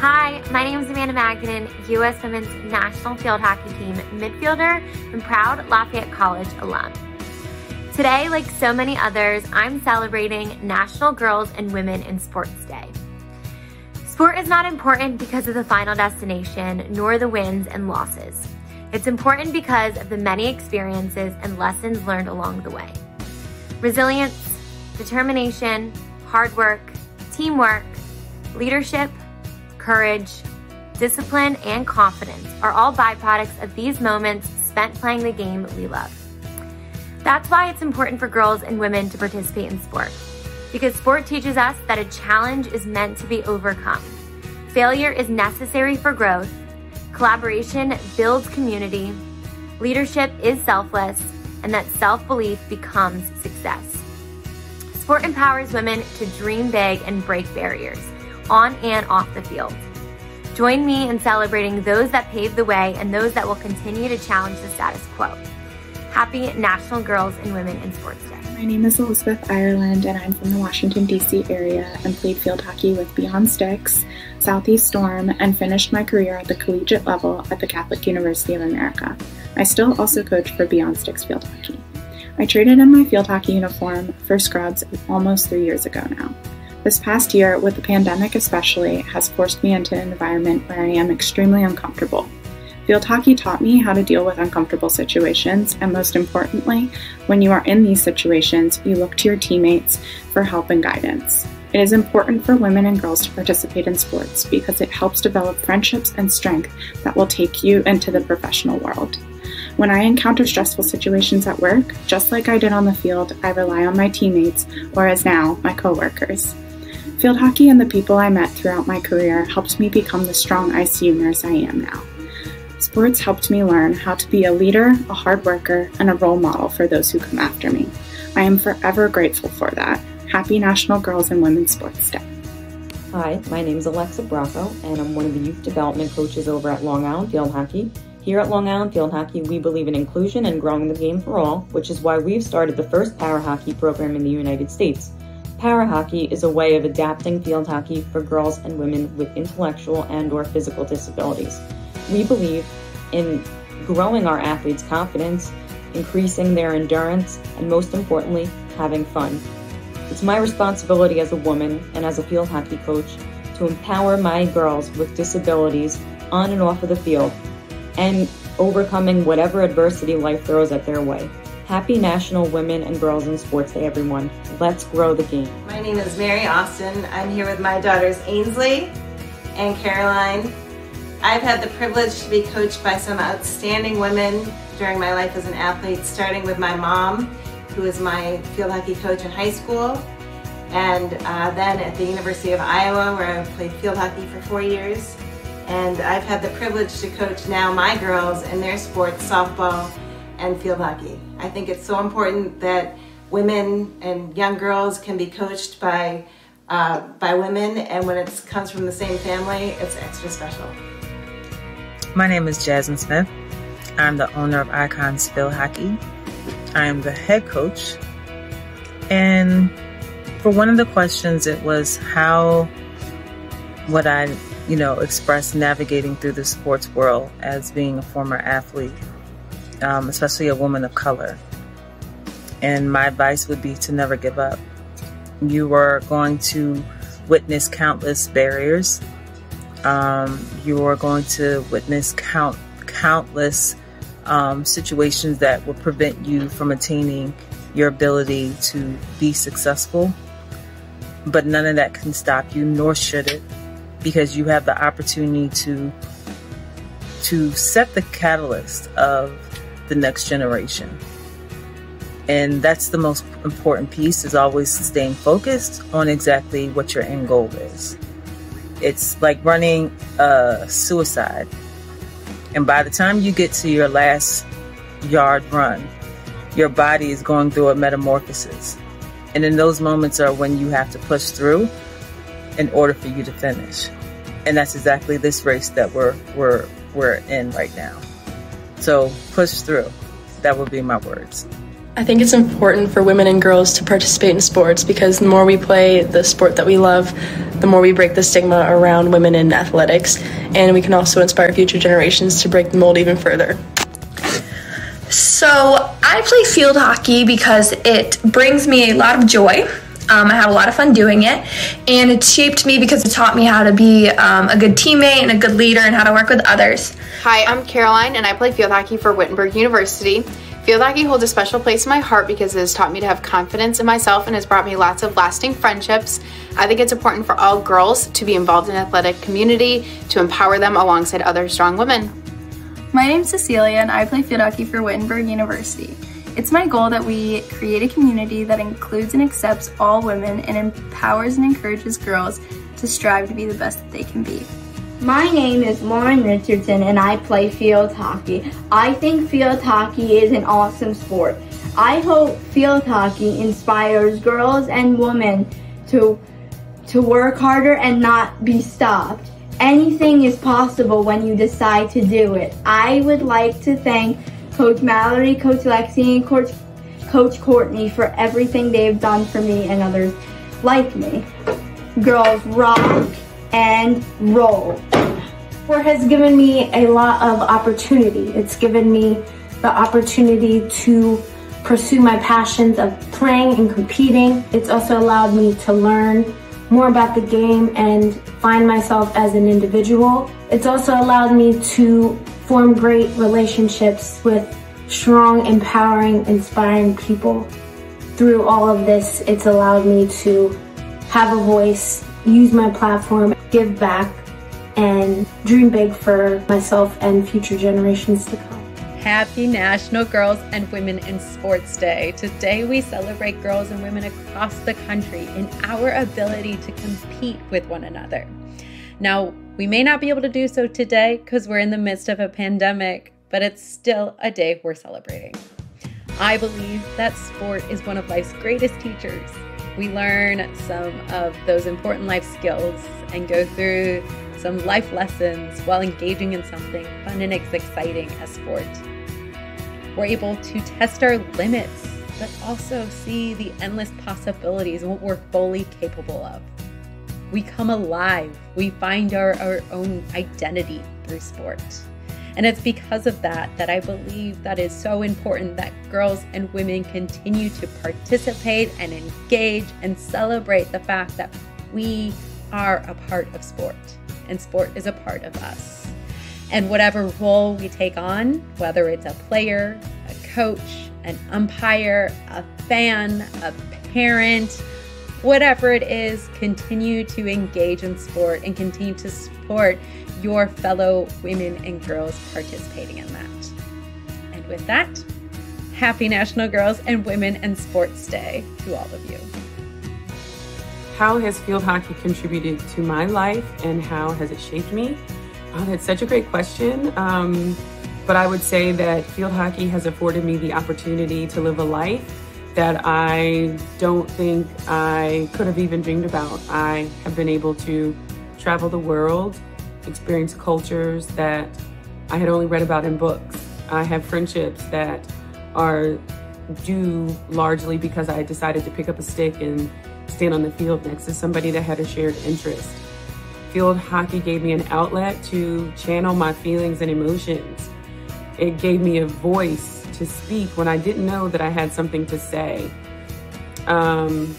Hi, my name is Amanda Magadan, U.S. Women's National Field Hockey Team midfielder and proud Lafayette College alum. Today, like so many others, I'm celebrating National Girls and Women in Sports Day. Sport is not important because of the final destination, nor the wins and losses. It's important because of the many experiences and lessons learned along the way. Resilience, determination, hard work, teamwork, leadership, courage, discipline, and confidence are all byproducts of these moments spent playing the game we love. That's why it's important for girls and women to participate in sport. Because sport teaches us that a challenge is meant to be overcome. Failure is necessary for growth. Collaboration builds community. Leadership is selfless, and that self belief becomes success. Sport empowers women to dream big and break barriers on and off the field. Join me in celebrating those that paved the way and those that will continue to challenge the status quo. Happy National Girls and Women in Sports Day. My name is Elizabeth Ireland, and I'm from the Washington, D.C. area and played field hockey with Beyond Sticks, Southeast Storm, and finished my career at the collegiate level at the Catholic University of America. I still also coach for Beyond Sticks field hockey. I traded in my field hockey uniform for scrubs almost three years ago now. This past year, with the pandemic especially, has forced me into an environment where I am extremely uncomfortable. Field hockey taught me how to deal with uncomfortable situations, and most importantly, when you are in these situations, you look to your teammates for help and guidance. It is important for women and girls to participate in sports because it helps develop friendships and strength that will take you into the professional world. When I encounter stressful situations at work, just like I did on the field, I rely on my teammates, or as now, my coworkers. Field hockey and the people I met throughout my career helped me become the strong ICU nurse I am now. Sports helped me learn how to be a leader, a hard worker, and a role model for those who come after me. I am forever grateful for that. Happy National Girls and Women's Sports Day. Hi, my name is Alexa Bracco, and I'm one of the youth development coaches over at Long Island Field Hockey. Here at Long Island Field Hockey, we believe in inclusion and growing the game for all, which is why we've started the first para hockey program in the United States. Para hockey is a way of adapting field hockey for girls and women with intellectual and or physical disabilities. We believe in growing our athletes' confidence, increasing their endurance, and most importantly, having fun. It's my responsibility as a woman and as a field hockey coach to empower my girls with disabilities on and off of the field and overcoming whatever adversity life throws at their way. Happy National Women and Girls in Sports Day, everyone. Let's grow the game. My name is Mary Austin. I'm here with my daughters Ainsley and Caroline. I've had the privilege to be coached by some outstanding women during my life as an athlete, starting with my mom, who was my field hockey coach in high school, and uh, then at the University of Iowa, where I played field hockey for four years. And I've had the privilege to coach now my girls in their sports, softball and field hockey. I think it's so important that women and young girls can be coached by uh, by women, and when it comes from the same family, it's extra special. My name is Jasmine Smith. I'm the owner of Icons Field Hockey. I am the head coach. And for one of the questions, it was how would I, you know, express navigating through the sports world as being a former athlete, um, especially a woman of color. And my advice would be to never give up. You are going to witness countless barriers um, you are going to witness count countless um, situations that will prevent you from attaining your ability to be successful. But none of that can stop you, nor should it, because you have the opportunity to to set the catalyst of the next generation. And that's the most important piece is always staying focused on exactly what your end goal is. It's like running a suicide. And by the time you get to your last yard run, your body is going through a metamorphosis. And in those moments are when you have to push through in order for you to finish. And that's exactly this race that we're we're we're in right now. So push through. That would be my words. I think it's important for women and girls to participate in sports because the more we play the sport that we love, the more we break the stigma around women in athletics, and we can also inspire future generations to break the mold even further. So, I play field hockey because it brings me a lot of joy. Um, I have a lot of fun doing it, and it shaped me because it taught me how to be um, a good teammate and a good leader and how to work with others. Hi, I'm Caroline, and I play field hockey for Wittenberg University. Field hockey holds a special place in my heart because it has taught me to have confidence in myself and has brought me lots of lasting friendships. I think it's important for all girls to be involved in athletic community to empower them alongside other strong women. My name's Cecilia and I play field hockey for Wittenberg University. It's my goal that we create a community that includes and accepts all women and empowers and encourages girls to strive to be the best that they can be. My name is Lauren Richardson and I play field hockey. I think field hockey is an awesome sport. I hope field hockey inspires girls and women to, to work harder and not be stopped. Anything is possible when you decide to do it. I would like to thank Coach Mallory, Coach Lexi, and Coach, Coach Courtney for everything they've done for me and others like me. Girls rock and roll. Sport has given me a lot of opportunity. It's given me the opportunity to pursue my passions of playing and competing. It's also allowed me to learn more about the game and find myself as an individual. It's also allowed me to form great relationships with strong, empowering, inspiring people. Through all of this, it's allowed me to have a voice, use my platform, give back, and dream big for myself and future generations to come. Happy National Girls and Women in Sports Day. Today we celebrate girls and women across the country in our ability to compete with one another. Now, we may not be able to do so today because we're in the midst of a pandemic, but it's still a day we're celebrating. I believe that sport is one of life's greatest teachers. We learn some of those important life skills and go through some life lessons while engaging in something fun and exciting as sport. We're able to test our limits, but also see the endless possibilities and what we're fully capable of we come alive. We find our, our own identity through sport. And it's because of that that I believe that is so important that girls and women continue to participate and engage and celebrate the fact that we are a part of sport and sport is a part of us. And whatever role we take on, whether it's a player, a coach, an umpire, a fan, a parent, whatever it is, continue to engage in sport and continue to support your fellow women and girls participating in that. And with that, happy National Girls and Women and Sports Day to all of you. How has field hockey contributed to my life and how has it shaped me? Oh, that's such a great question. Um, but I would say that field hockey has afforded me the opportunity to live a life that I don't think I could have even dreamed about. I have been able to travel the world, experience cultures that I had only read about in books. I have friendships that are due largely because I decided to pick up a stick and stand on the field next to somebody that had a shared interest. Field hockey gave me an outlet to channel my feelings and emotions. It gave me a voice to speak when I didn't know that I had something to say. Um,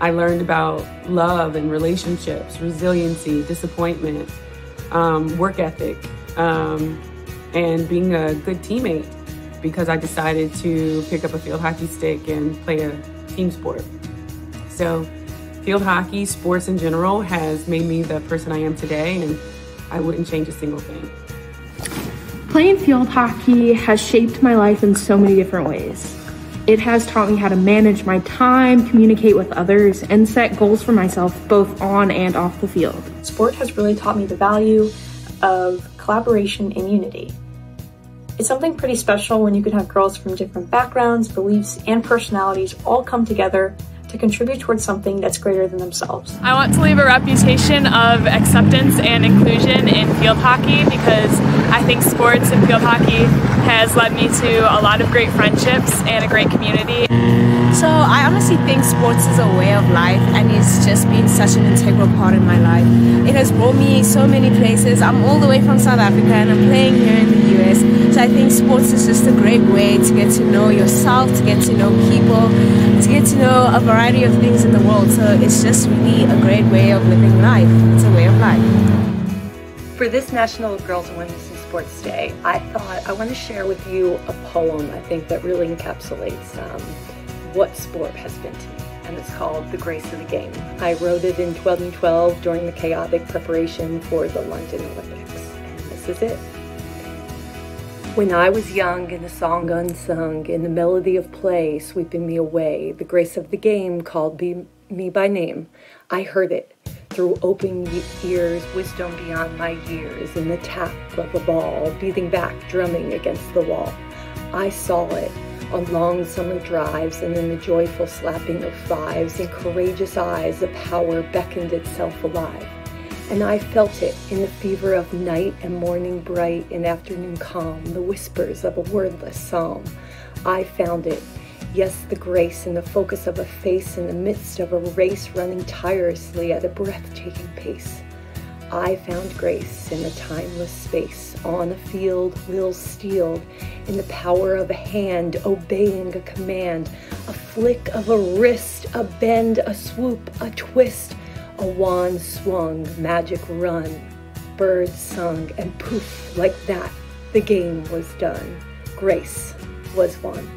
I learned about love and relationships, resiliency, disappointment, um, work ethic, um, and being a good teammate because I decided to pick up a field hockey stick and play a team sport. So, field hockey, sports in general, has made me the person I am today, and I wouldn't change a single thing. Playing field hockey has shaped my life in so many different ways. It has taught me how to manage my time, communicate with others, and set goals for myself both on and off the field. Sport has really taught me the value of collaboration and unity. It's something pretty special when you can have girls from different backgrounds, beliefs, and personalities all come together to contribute towards something that's greater than themselves. I want to leave a reputation of acceptance and inclusion in field hockey because I think sports and field hockey has led me to a lot of great friendships and a great community. So I honestly think sports is a way of life and it's just been such an integral part in my life. It has brought me so many places. I'm all the way from South Africa and I'm playing here in the US. So I think sports is just a great way to get to know yourself, to get to know people, to get to know a variety of things in the world. So it's just really a great way of living life. It's a way of life. For this National Girls and Women's Sports Day, I thought I want to share with you a poem I think that really encapsulates um, what sport has been to me, and it's called The Grace of the Game. I wrote it in 2012 during the chaotic preparation for the London Olympics, and this is it. When I was young and the song unsung, in the melody of play sweeping me away, the grace of the game called me by name. I heard it through open ears, wisdom beyond my years, in the tap of a ball, beating back, drumming against the wall. I saw it on long summer drives and in the joyful slapping of fives, and courageous eyes, the power beckoned itself alive. And I felt it in the fever of night and morning bright and afternoon calm, the whispers of a wordless psalm. I found it, yes, the grace and the focus of a face in the midst of a race running tirelessly at a breathtaking pace. I found grace in a timeless space, on a field, wheels steeled, in the power of a hand, obeying a command, a flick of a wrist, a bend, a swoop, a twist, a wand swung, magic run, birds sung, and poof, like that, the game was done. Grace was won.